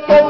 get.